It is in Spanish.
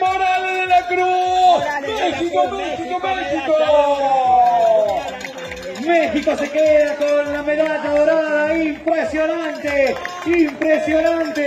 Morales de la Cruz. México, México, México. México se queda con la medalla dorada. Impresionante, impresionante.